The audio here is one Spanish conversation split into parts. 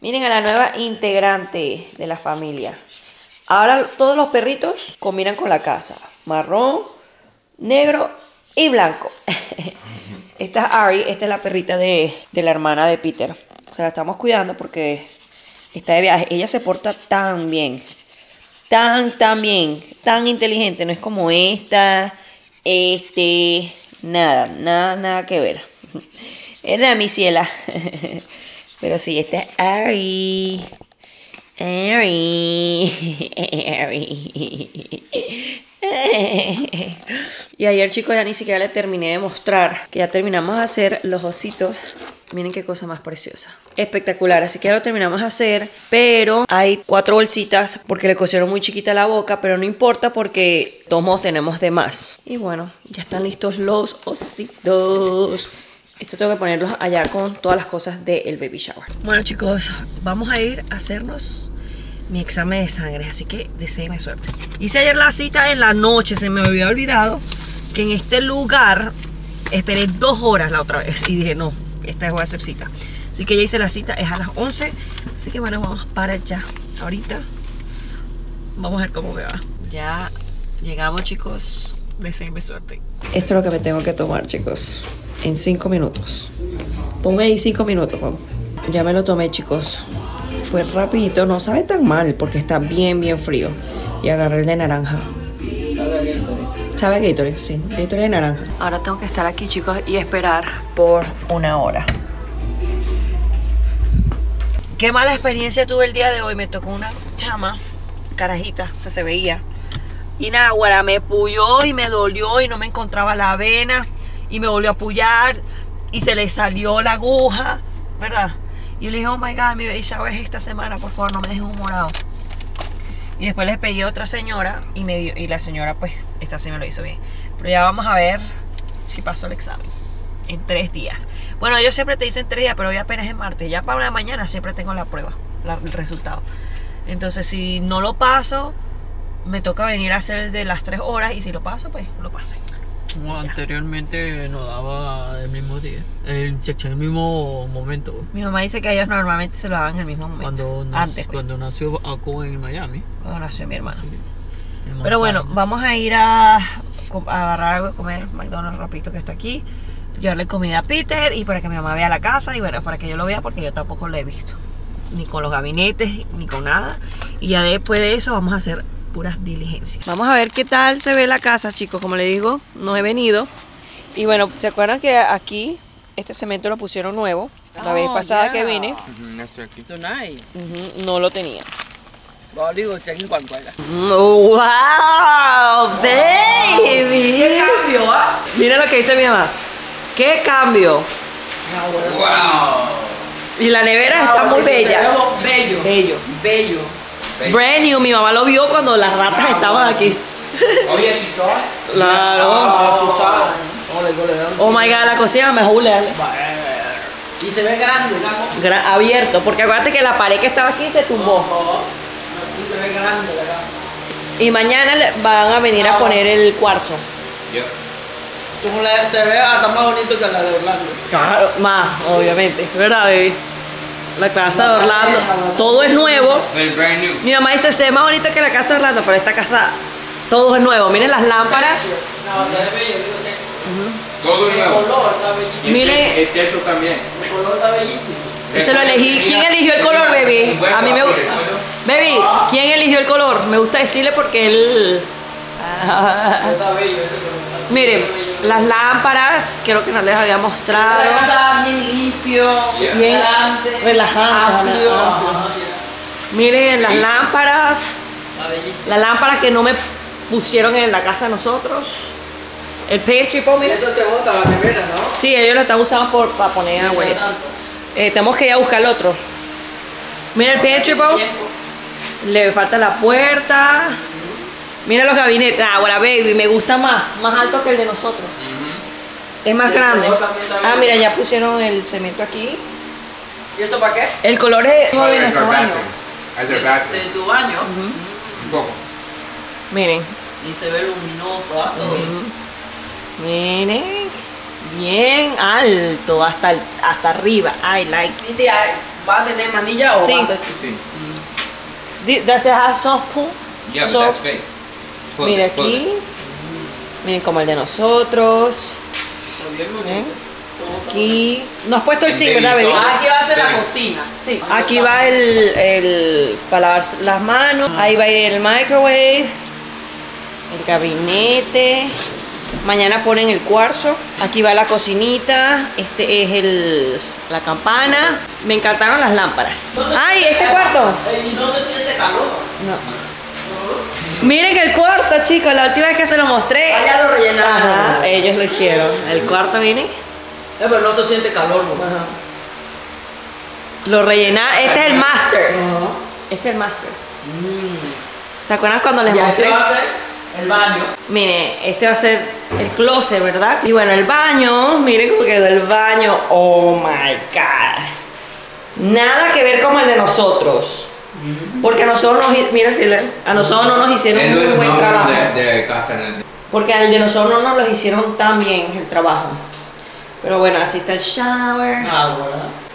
Miren a la nueva integrante de la familia. Ahora todos los perritos combinan con la casa. Marrón, negro y blanco. esta es Ari, esta es la perrita de, la hermana de Peter. Se la estamos cuidando porque está de viaje. Ella se porta tan bien. Tan, tan bien. Tan inteligente. No es como esta. Este. Nada, nada, nada que ver. Es de mi ciela. Pero sí, esta es Ari. Ari. Ari. Y ayer chicos ya ni siquiera le terminé de mostrar que ya terminamos de hacer los ositos. Miren qué cosa más preciosa. Espectacular, así que ya lo terminamos de hacer. Pero hay cuatro bolsitas porque le cosieron muy chiquita la boca. Pero no importa porque todos tenemos de más. Y bueno, ya están listos los ositos. Esto tengo que ponerlos allá con todas las cosas del baby shower. Bueno chicos, vamos a ir a hacernos mi examen de sangre, así que deseenme suerte. Hice ayer la cita en la noche, se me había olvidado que en este lugar esperé dos horas la otra vez y dije no, esta vez voy a hacer cita. Así que ya hice la cita, es a las 11, así que bueno, vamos para allá. Ahorita vamos a ver cómo me va. Ya llegamos chicos, deseenme suerte. Esto es lo que me tengo que tomar chicos, en 5 minutos. Ponme ahí 5 minutos, vamos. Ya me lo tomé chicos fue rapidito, no sabe tan mal porque está bien, bien frío. Y agarré el de naranja. ¿Sabe? Sí, Gatorade de naranja. Ahora tengo que estar aquí, chicos, y esperar por una hora. Qué mala experiencia tuve el día de hoy. Me tocó una chama, carajita, que se veía. Y nada, me puyó y me dolió y no me encontraba la vena. Y me volvió a puyar y se le salió la aguja, ¿verdad? Y yo le dije, oh my god, mi baby shower es esta semana, por favor, no me dejes un morado. Y después les pedí a otra señora y, me dio, y la señora, pues, esta sí me lo hizo bien. Pero ya vamos a ver si pasó el examen en tres días. Bueno, ellos siempre te dicen tres días, pero hoy apenas es martes. Ya para la mañana siempre tengo la prueba, el resultado. Entonces, si no lo paso, me toca venir a hacer el de las tres horas y si lo paso, pues lo pasé. Como anteriormente nos daba el mismo día, el, el mismo momento. Mi mamá dice que ellos normalmente se lo daban en el mismo momento. Cuando, nació, Antes, pues. cuando nació Aku en Miami. Cuando nació mi hermano. Pero bueno, vamos a ir a, a, agarrar algo de comer McDonald's rapidito que está aquí. Llevarle comida a Peter y para que mi mamá vea la casa y bueno, para que yo lo vea porque yo tampoco lo he visto. Ni con los gabinetes, ni con nada. Y ya después de eso vamos a hacer puras diligencias. Vamos a ver qué tal se ve la casa, chicos. Como le digo, no he venido. Y bueno, ¿se acuerdan que aquí este cemento lo pusieron nuevo? La vez oh, pasada que vine. no lo tenía. ¡Wow, baby! ¿Qué cambio, ah? Mira lo que dice mi mamá. ¡Qué cambio! ¡Wow! Y la nevera está muy bella. Bello. Bello. Bello. Brand new, mi mamá lo vio cuando las ratas ah, estaban aquí. Oye, si son. Claro. Ah, oh my god, la cocina mejor Y se ve grande, Gra abierto, porque acuérdate que la pared que estaba aquí se tumbó. Sí se ve grande, ¿verdad? Y mañana van a venir a poner el cuarzo. Se ve hasta más bonito que la de Orlando. Claro, más, obviamente. ¿Verdad, baby? La casa de Orlando. Todo es nuevo. Mi mamá dice, se ve más bonito que la casa de Orlando, pero esta casa todo es nuevo. Miren las lámparas. Todo es nuevo. Miren. El techo también. El color está bellísimo. Ese lo elegí. ¿Quién eligió el color, baby? A mí me gusta. Baby, ¿quién eligió el color? Me gusta decirle porque él... Está bello Miren, las lámparas, creo que no les había mostrado. Está bien limpio, bien relajante. Miren las lámparas. Las lámparas que no me pusieron en la casa de nosotros. El pantry miren. Eso se bota la nevera, ¿no? Sí, ellos lo están usando por, para poner agua eso. Eh, tenemos que ir a buscar el otro. Mira el pantry Le falta la puerta. Mira los gabinetes. Ahora, baby, me gusta más. Más alto que el de nosotros. Es más grande. Ah, mira, ya pusieron el cemento aquí. ¿Y eso para qué? El color es de nuestro baño. De, tu baño. Un poco. Miren. Y se ve luminoso, ¿ah? Miren. Bien alto, hasta, hasta arriba. I like. ¿Va a tener manilla o Sí. va a ser Sí. Di- Does it have soft pull? Yeah, but Soft- that's fake. Close Mira aquí. Miren como el de nosotros. ¿eh? Aquí. No has puesto el zinc, ¿verdad. Ah, aquí va a ser la cocina. Sí. Aquí va el, el para lavar las manos. Ahí va a ir el microwave. El gabinete. Mañana ponen el cuarzo. Aquí va la cocinita. Este es el, la campana. Me encantaron las lámparas. ¡Ay, este cuarto! No se siente calor. No. Miren el cuarto, chicos. La última vez que se lo mostré. Ah, ya lo rellenaron. Ajá, ellos lo hicieron. El cuarto, miren. Eh, pero no se siente calor. ¿no? Lo rellenaron. Este es el master. Ajá. Este es el master. Mm. ¿Se acuerdan cuando les Ya mostré? este va a ser el baño. Miren, este va a ser el closet, ¿verdad? Y bueno, el baño, miren cómo quedó el baño. Oh my god. Nada que ver como el de nosotros. Porque a nosotros nos, mira, a nosotros no nos hicieron un buen no trabajo. de, de Porque al de nosotros no nos lo hicieron tan bien el trabajo. Pero bueno, así está el shower. Ah.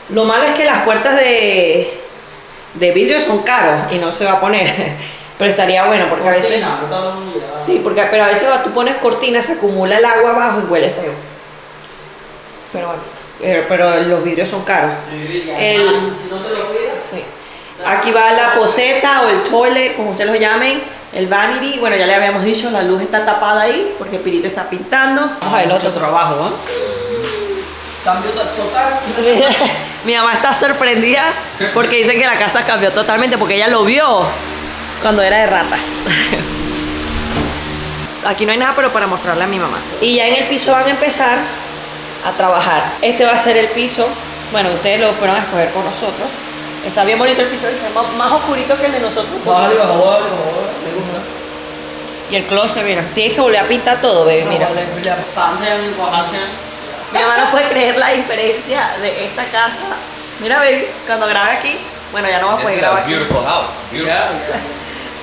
Lo malo es que las puertas de, de vidrio son caros y no se va a poner. Pero estaría bueno porque a veces... Sí, porque pero a veces tú pones cortinas, se acumula el agua abajo y huele feo. Pero bueno, pero, pero los vidrios son caros. Sí, ya, El- Si no te lo cuidas. Sí. Aquí va la poseta o el toilet, como ustedes lo llamen, el vanity. Bueno, ya le habíamos dicho, la luz está tapada ahí porque Pirito está pintando. Vamos a ver el otro trabajo, ¿no? Cambio to- total. Mi mamá está sorprendida porque dice que la casa cambió totalmente porque ella lo vio cuando era de ratas. Aquí no hay nada, pero para mostrarle a mi mamá. Y ya en el piso van a empezar a trabajar. Este va a ser el piso. Bueno, ustedes lo fueron a escoger con nosotros. Está bien bonito el piso, está más, más oscurito que el de nosotros. Vale, vale, vale, me gusta. Y el closet, mira, tienes que volver a pintar todo, baby, mira. Mi mamá no puede creer la diferencia de esta casa. Mira, baby, cuando grabe aquí, bueno, ya no va a poder grabar aquí. beautiful house. Beautiful.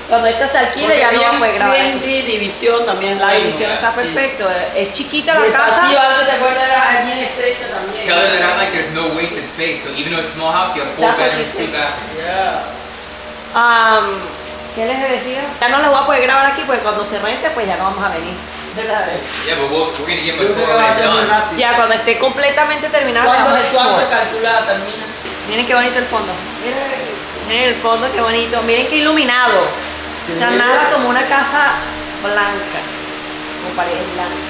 Cuando esta se alquile ya no va a poder grabar Bien, división también. La división está sí. perfecto. Es chiquita la casa. antes te acuerdas era bien estrecha también. Tell her that I'm like there's no wasted space. So even though it's a small house, you have four bedrooms, two bathrooms. Yeah. Am, ¿Qué les decía? Ya no les voy a poder grabar aquí porque cuando se rente pues ya no vamos a venir. ¿Verdad? Yeah, but we'll, we're gonna give a tour a when it's done. Ya cuando esté completamente terminado. le ¿Cuánto damos es el cuánto tour. calculada termina? Miren qué bonito el fondo. Miren, miren el fondo, qué bonito. Miren qué iluminado. O sea, nada como una casa blanca. Con paredes blancas.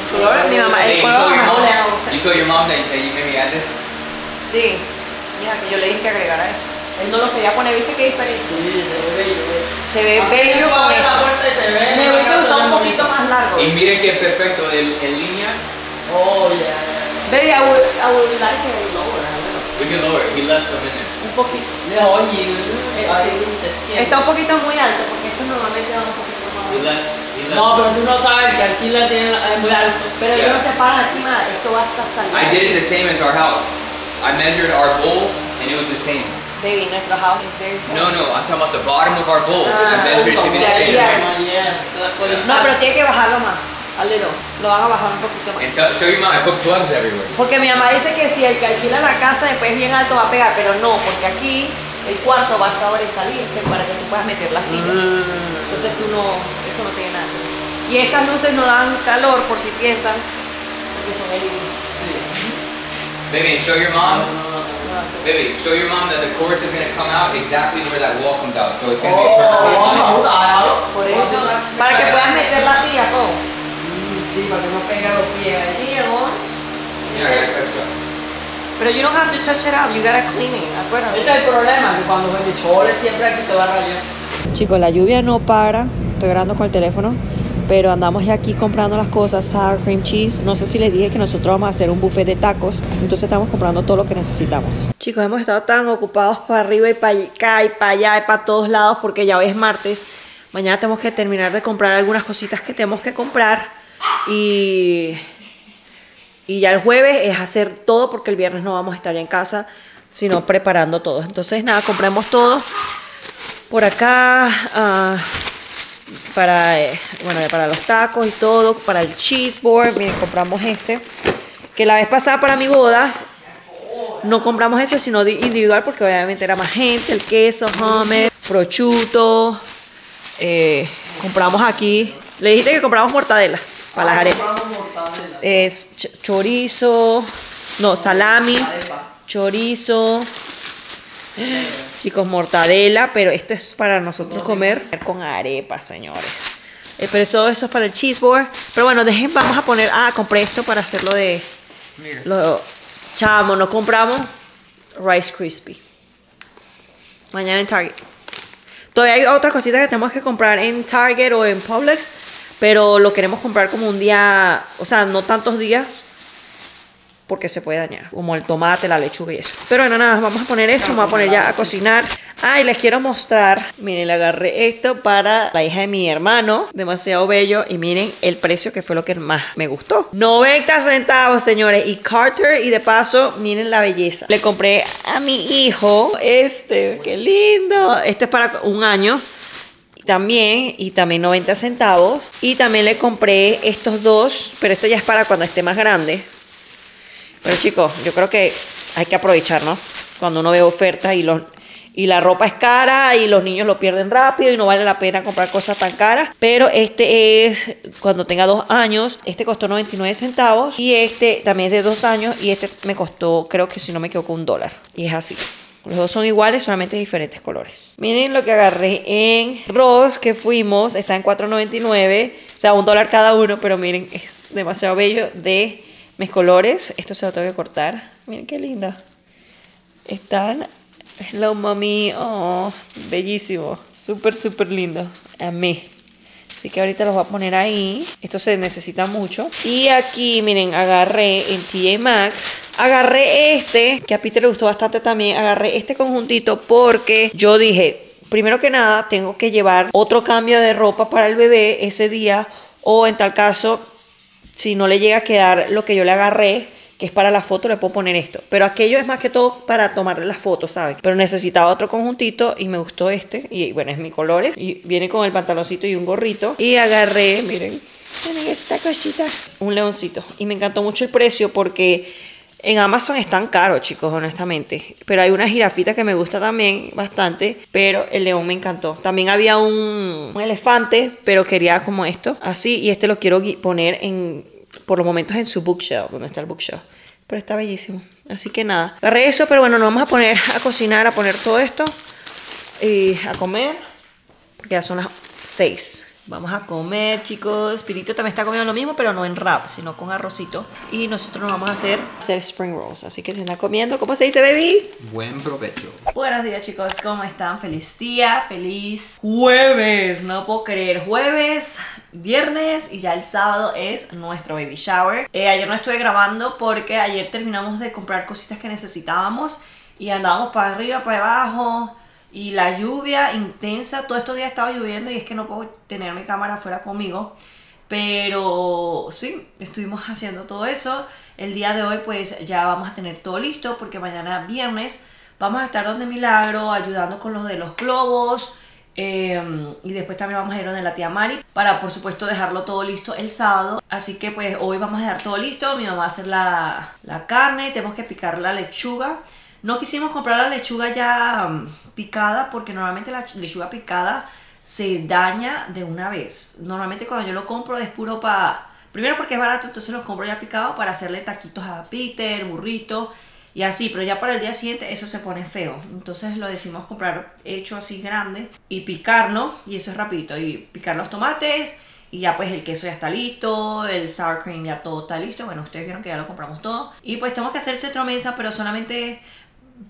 El color, mi mamá, el you color. You told your mom that, that you made me add this. Sí. Mira, que yo le dije que agregara eso. Él no lo quería poner, ¿viste qué diferencia? Sí, se ve bello. bello. Se ve Aquí bello con la esto. se ve Me la hubiese gustado un poquito más largo. Y miren qué perfecto el, el línea. Oh, yeah, yeah. Baby, I would, I would like it lower, a We can lower it. He left some in there. un poquito. Eh, ahí sí. Está un poquito muy alto porque esto normalmente va un poquito más alto. No, pero tú no sabes que alquila tiene es muy alto. Pero Yeah. ellos no se paran aquí más, esto va hasta salir. I did it the same as our house. I measured our bowls and it was the same. Baby, nuestro house is very tall. No, no, I'm talking about the bottom of our bowls. Ah, I measured it to be the yeah, same. yeah. Yes, No, pero tiene que bajarlo más. A little. Lo van a bajar un poquito más. And so, show your mom, I put plugs everywhere. Porque mi mamá dice que si el que alquila la casa después bien alto va a pegar, pero no, porque aquí el cuarzo va a sobresalirte para que tú puedas meter las sillas. Mm. Entonces tú no, eso no tiene nada. Y estas luces no dan calor por si piensan, porque son LED. Baby, show your mom. Baby, show your mom that the quartz is gonna come out exactly where that wall comes out. So it's gonna be Oh, perfectly aligned. mudarlo. Por eso, para que puedas meter la silla todo. Mm, Sí, para que no pegue los pies ahí. Amor. Yeah, I gotta touch it up. Pero you don't have to touch it up, you gotta clean it, acuérdate. Ese es el problema, que cuando me chole siempre aquí se va a rayar. Chicos, la lluvia no para. Estoy grabando con el teléfono. Pero andamos ya aquí comprando las cosas, sour cream cheese. No sé si les dije que nosotros vamos a hacer un buffet de tacos. Entonces estamos comprando todo lo que necesitamos. Chicos, hemos estado tan ocupados para arriba y para acá y para allá y para todos lados porque ya hoy es martes. Mañana tenemos que terminar de comprar algunas cositas que tenemos que comprar. Y, y ya el jueves es hacer todo porque el viernes no vamos a estar ya en casa, sino preparando todo. Entonces nada, compremos todo por acá ah, para eh, bueno para los tacos y todo para el cheese board miren compramos este que la vez pasada para mi boda no compramos este, sino di- individual, porque obviamente era más gente, el queso, hummus, prosciutto. eh, compramos aquí. Le dijiste que compramos mortadela para las arepas. Es ch- chorizo, no, salami, chorizo. Chicos, mortadela, pero este es para nosotros comer con arepas, señores. Eh, pero todo eso es para el cheeseburger. Pero bueno, dejen, vamos a poner. Ah, compré esto para hacerlo de. Mira. Lo, chamo, no compramos Rice Krispie. Mañana en Target. Todavía hay otras cositas que tenemos que comprar en Target o en Publix. Pero lo queremos comprar como un día. O sea, no tantos días. Porque se puede dañar. Como el tomate, la lechuga y eso. Pero bueno, nada, vamos a poner esto. Vamos a poner ya a cocinar. Ah, y les quiero mostrar. Miren, le agarré esto para la hija de mi hermano. Demasiado bello. Y miren el precio que fue lo que más me gustó. 90 centavos, señores. Y Carter. Y de paso, miren la belleza. Le compré a mi hijo este. Qué lindo. Este es para un año también y también 90 centavos y también le compré estos dos pero esto ya es para cuando esté más grande pero chicos yo creo que hay que aprovechar no cuando uno ve ofertas y los y la ropa es cara y los niños lo pierden rápido y no vale la pena comprar cosas tan caras. Pero este es cuando tenga dos años. Este costó 99 centavos. Y este también es de dos años. Y este me costó, creo que si no me equivoco, un dólar. Y es así. Los dos son iguales, solamente diferentes colores. Miren lo que agarré en Ross, que fuimos. Está en 4.99. O sea, un dólar cada uno. Pero miren, es demasiado bello de mis colores. Esto se lo tengo que cortar. Miren qué lindo. Están... Hello, mami. Oh, bellísimo. Súper, súper lindo. A mí. Así que ahorita los voy a poner ahí. Esto se necesita mucho. Y aquí, miren, agarré en TJ Maxx. Agarré este, que a Peter le gustó bastante también. Agarré este conjuntito porque yo dije, primero que nada, tengo que llevar otro cambio de ropa para el bebé ese día. O en tal caso, si no le llega a quedar lo que yo le agarré, que es para la foto, le puedo poner esto. Pero aquello es más que todo para tomarle las fotos, ¿sabes? Pero necesitaba otro conjuntito y me gustó este. Y bueno, es mi colores. Y viene con el pantaloncito y un gorrito. Y agarré, miren, miren esta cosita. Un leoncito. Y me encantó mucho el precio porque en Amazon están caros, chicos, honestamente. Pero hay una jirafita que me gusta también bastante. Pero el león me encantó. También había un, elefante, pero quería como esto. Así. Y este lo quiero poner en por los momentos en su bookshelf, donde está el bookshelf. Pero está bellísimo. Así que nada. Agarré eso, pero bueno, nos vamos a poner a cocinar, a poner todo esto. Y a comer. Porque ya son las 6. Vamos a comer, chicos. Pirito también está comiendo lo mismo, pero no en wrap, sino con arrocito. Y nosotros nos vamos a hacer, hacer spring rolls. Así que se está comiendo. ¿Cómo se dice, baby? Buen provecho. Buenos días chicos, ¿cómo están? Feliz día, feliz jueves, no puedo creer, jueves, viernes y ya el sábado es nuestro baby shower. Eh, ayer no estuve grabando porque ayer terminamos de comprar cositas que necesitábamos y andábamos para arriba, para abajo y la lluvia intensa, todo estos días estaba lloviendo y es que no puedo tener mi cámara afuera conmigo. Pero sí, estuvimos haciendo todo eso. El día de hoy pues ya vamos a tener todo listo porque mañana viernes vamos a estar donde Milagro ayudando con los de los globos. eh, y después también vamos a ir donde la tía Mari para por supuesto dejarlo todo listo el sábado. Así que pues hoy vamos a dejar todo listo. Mi mamá va a hacer la, la carne, tenemos que picar la lechuga. No quisimos comprar la lechuga ya mm, picada porque normalmente la lechuga picada se daña de una vez. Normalmente cuando yo lo compro es puro para... Primero porque es barato, entonces lo compro ya picado para hacerle taquitos a Peter, burrito y así. Pero ya para el día siguiente eso se pone feo. Entonces lo decimos comprar hecho así grande y picarlo y eso es rapidito. Y picar los tomates y ya pues el queso ya está listo, el sour cream ya todo está listo. Bueno, ustedes vieron que ya lo compramos todo. Y pues tenemos que hacer centro mesa, pero solamente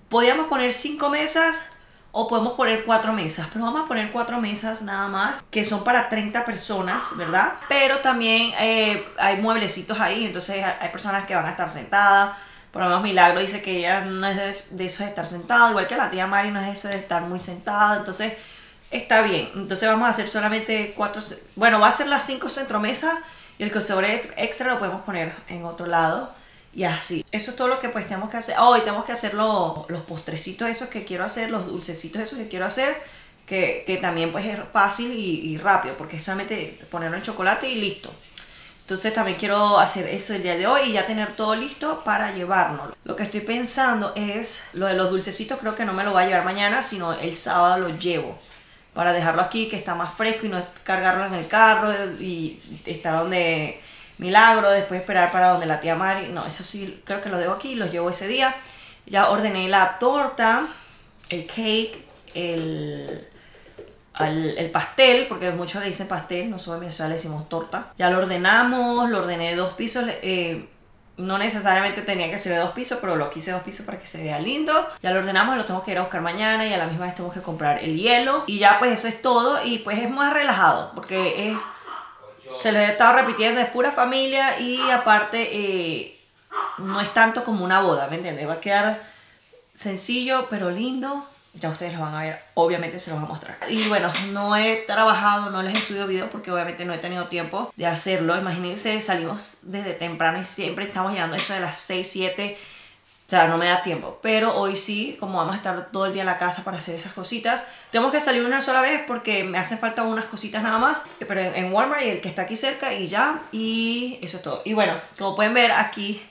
podíamos poner cinco mesas o podemos poner cuatro mesas, pero vamos a poner cuatro mesas nada más, que son para 30 personas, ¿verdad? Pero también eh, hay mueblecitos ahí, entonces hay personas que van a estar sentadas. Por lo menos Milagro dice que ella no es de, eso de estar sentado, igual que la tía Mari no es eso de estar muy sentada, entonces está bien. Entonces vamos a hacer solamente cuatro, bueno, va a ser las cinco centromesas y el sobre extra lo podemos poner en otro lado. Y así. Eso es todo lo que pues tenemos que hacer. Oh, y tenemos que hacer los, los postrecitos esos que quiero hacer, los dulcecitos esos que quiero hacer. Que, que también pues es fácil y, y rápido, porque es solamente ponerlo en chocolate y listo. Entonces también quiero hacer eso el día de hoy y ya tener todo listo para llevárnoslo. Lo que estoy pensando es, lo de los dulcecitos creo que no me lo voy a llevar mañana, sino el sábado lo llevo. Para dejarlo aquí, que está más fresco y no cargarlo en el carro y estar donde Milagro, después esperar para donde la tía Mari. No, eso sí, creo que lo dejo aquí, los llevo ese día. Ya ordené la torta, el cake, el el pastel, porque muchos le dicen pastel, nosotros en le decimos torta. Ya lo ordenamos, lo ordené de dos pisos. Eh, no necesariamente tenía que ser de dos pisos, pero lo quise dos pisos para que se vea lindo. Ya lo ordenamos, lo tengo que ir a buscar mañana y a la misma vez tengo que comprar el hielo. Y ya pues eso es todo y pues es más relajado porque es... Se lo he estado repitiendo, es pura familia y aparte eh, no es tanto como una boda, ¿me entiendes? Va a quedar sencillo pero lindo ya ustedes lo van a ver, obviamente se los voy a mostrar. Y bueno, no he trabajado, no les he subido video porque obviamente no he tenido tiempo de hacerlo. Imagínense, salimos desde temprano y siempre estamos llegando a eso de las 6, 7. O sea, no me da tiempo. Pero hoy sí, como vamos a estar todo el día en la casa para hacer esas cositas, tenemos que salir una sola vez porque me hacen falta unas cositas nada más. Pero en Walmart y el que está aquí cerca y ya. Y eso es todo. Y bueno, como pueden ver aquí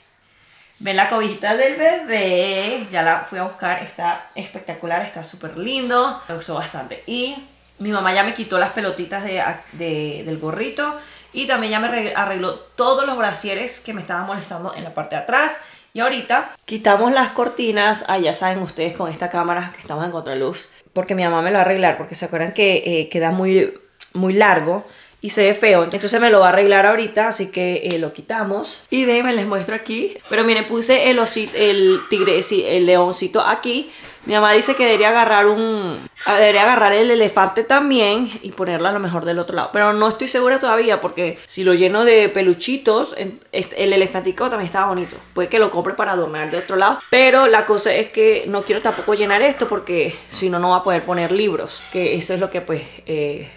Ven la cobijita del bebé, ya la fui a buscar, está espectacular, está súper lindo, me gustó bastante. Y mi mamá ya me quitó las pelotitas de, del gorrito y también ya me arregló todos los brasieres que me estaban molestando en la parte de atrás. Y ahorita quitamos las cortinas, ah, ya saben ustedes con esta cámara que estamos en contraluz, porque mi mamá me lo va a arreglar, porque se acuerdan que eh, queda muy, muy largo y se ve feo. Entonces me lo va a arreglar ahorita, así que eh, lo quitamos. Y déjenme les muestro aquí. Pero miren, puse el, osito, el tigre, el leoncito aquí. Mi mamá dice que debería agarrar un... Debería agarrar el elefante también y ponerlo a lo mejor del otro lado. Pero no estoy segura todavía porque si lo lleno de peluchitos, el elefantico también estaba bonito. Puede que lo compre para adornar de otro lado. Pero la cosa es que no quiero tampoco llenar esto porque si no, no va a poder poner libros. Que eso es lo que pues eh,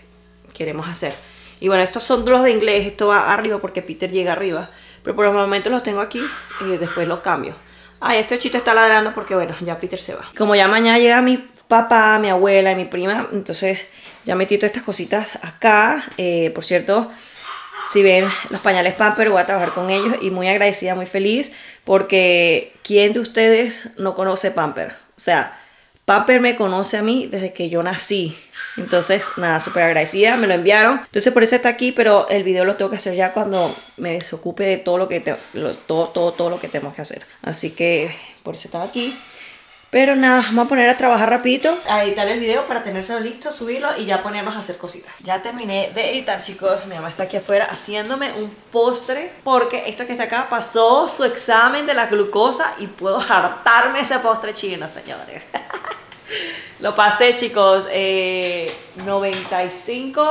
queremos hacer. Y bueno, estos son los de inglés, esto va arriba porque Peter llega arriba. Pero por el momento los tengo aquí y después los cambio. Ah, este chito está ladrando porque bueno, ya Peter se va. Como ya mañana llega mi papá, mi abuela y mi prima, entonces ya metí todas estas cositas acá. Eh, por cierto, si ven los pañales Pamper, voy a trabajar con ellos y muy agradecida, muy feliz porque ¿quién de ustedes no conoce Pamper? O sea, Pamper me conoce a mí desde que yo nací. Entonces, nada, súper agradecida, me lo enviaron. Entonces, por eso está aquí, pero el video lo tengo que hacer ya cuando me desocupe de todo lo que, todo, todo, todo lo que tenemos que hacer. Así que, por eso estaba aquí. Pero nada, vamos a poner a trabajar rapidito, a editar el video para tenérselo listo, subirlo y ya ponernos a hacer cositas. Ya terminé de editar, chicos. Mi mamá está aquí afuera haciéndome un postre porque esto que está acá pasó su examen de la glucosa y puedo hartarme ese postre chino, señores. Lo pasé, chicos. 95 eh,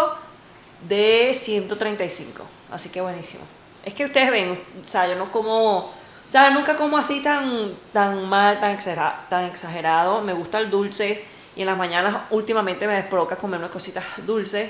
de 135. Así que buenísimo. Es que ustedes ven, o sea, yo no como... O sea, nunca como así tan, tan mal, tan exagerado, tan exagerado. Me gusta el dulce y en las mañanas últimamente me provoca comer unas cositas dulces.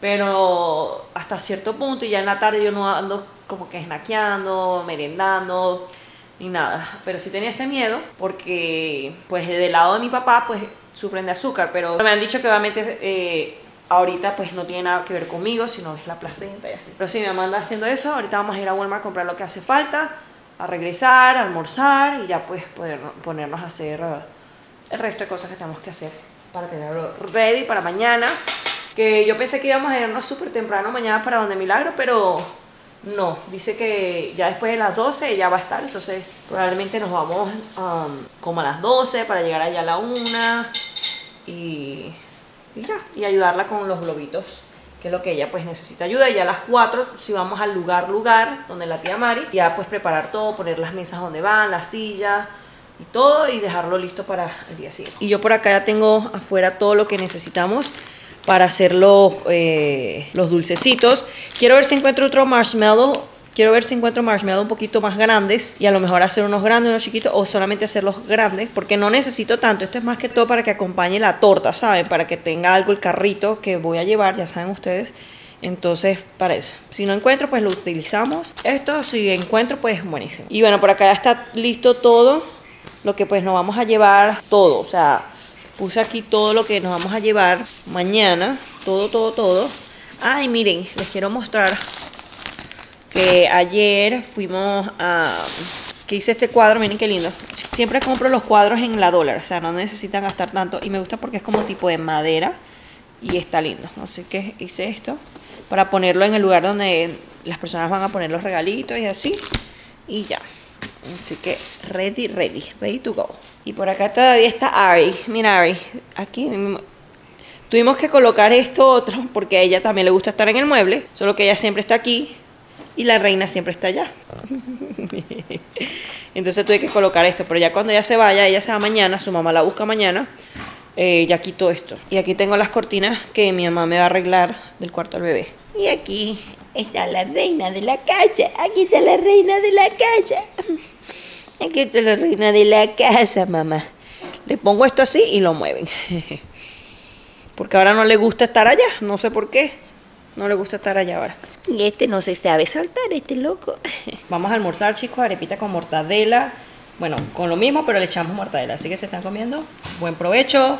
Pero hasta cierto punto y ya en la tarde yo no ando como que snackeando, merendando ni nada. Pero sí tenía ese miedo porque pues del lado de mi papá pues sufren de azúcar, pero me han dicho que obviamente eh, ahorita pues no tiene nada que ver conmigo, sino es la placenta y así. Pero sí, me manda haciendo eso, ahorita vamos a ir a Walmart a comprar lo que hace falta, a regresar, a almorzar y ya pues poder ponernos a hacer eh, el resto de cosas que tenemos que hacer para tenerlo ready para mañana. Que yo pensé que íbamos a irnos súper temprano mañana para donde Milagro, pero no, dice que ya después de las 12 ya va a estar, entonces probablemente nos vamos um, como a las 12 para llegar allá a la 1 y, ya, y ayudarla con los globitos, que es lo que ella pues necesita ayuda. Y a las 4 si vamos al lugar, lugar, donde la tía Mari, ya pues preparar todo, poner las mesas donde van, las sillas y todo y dejarlo listo para el día siguiente. Y yo por acá ya tengo afuera todo lo que necesitamos para hacer los, eh, los dulcecitos. Quiero ver si encuentro otro marshmallow. Quiero ver si encuentro marshmallow un poquito más grandes y a lo mejor hacer unos grandes, unos chiquitos o solamente hacerlos grandes porque no necesito tanto. Esto es más que todo para que acompañe la torta, ¿saben? Para que tenga algo el carrito que voy a llevar, ya saben ustedes. Entonces, para eso. Si no encuentro, pues lo utilizamos. Esto, si encuentro, pues buenísimo. Y bueno, por acá ya está listo todo. Lo que pues nos vamos a llevar todo. O sea, Puse aquí todo lo que nos vamos a llevar mañana. Todo, todo, todo. Ay, miren, les quiero mostrar Que ayer fuimos a... Que hice este cuadro, miren qué lindo. Siempre compro los cuadros en la dólar, o sea, no necesitan gastar tanto. Y me gusta porque es como tipo de madera y está lindo. Así que hice esto para ponerlo en el lugar donde las personas van a poner los regalitos y así. Y ya. Así que ready, ready, ready to go. Y por acá todavía está Ari. Mira Ari, aquí tuvimos que colocar esto otro porque a ella también le gusta estar en el mueble, solo que ella siempre está aquí y la reina siempre está allá. Entonces tuve que colocar esto, pero ya cuando ella se vaya, ella se va mañana, su mamá la busca mañana, eh, ya quito esto. Y aquí tengo las cortinas que mi mamá me va a arreglar del cuarto del bebé. Y aquí está la reina de la casa, aquí está la reina de la casa. Aquí está la reina de la casa, mamá. Le pongo esto así y lo mueven. Porque ahora no le gusta estar allá, no sé por qué. No le gusta estar allá ahora. Y este no se sabe saltar, este loco. Vamos a almorzar, chicos, arepita con mortadela. Bueno, con lo mismo, pero le echamos mortadela. Así que se están comiendo. Buen provecho.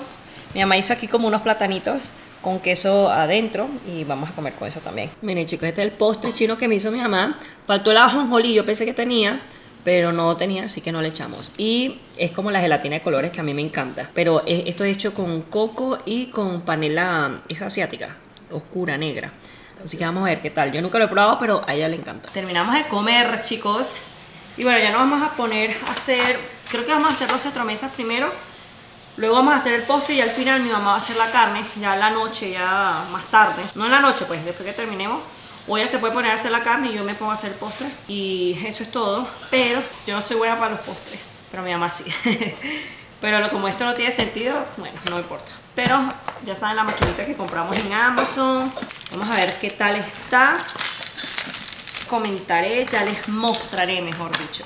Mi mamá hizo aquí como unos platanitos con queso adentro y vamos a comer con eso también. Miren, chicos, este es el postre chino que me hizo mi mamá. Faltó el ajonjolí, yo pensé que tenía, pero no tenía, así que no le echamos. Y es como la gelatina de colores que a mí me encanta. Pero esto es hecho con coco y con panela, es asiática, oscura, negra. Así que vamos a ver qué tal. Yo nunca lo he probado, pero a ella le encanta. Terminamos de comer, chicos. Y bueno, ya nos vamos a poner a hacer, creo que vamos a hacer los mesas primero. Luego vamos a hacer el postre y al final mi mamá va a hacer la carne, ya en la noche, ya más tarde. No en la noche, pues después que terminemos. O ella se puede poner a hacer la carne y yo me pongo a hacer el postre. Y eso es todo. Pero yo no soy buena para los postres. Pero mi mamá sí. pero como esto no tiene sentido, bueno, no importa. Pero ya saben la maquinita que compramos en Amazon. Vamos a ver qué tal está. Comentaré, ya les mostraré, mejor dicho.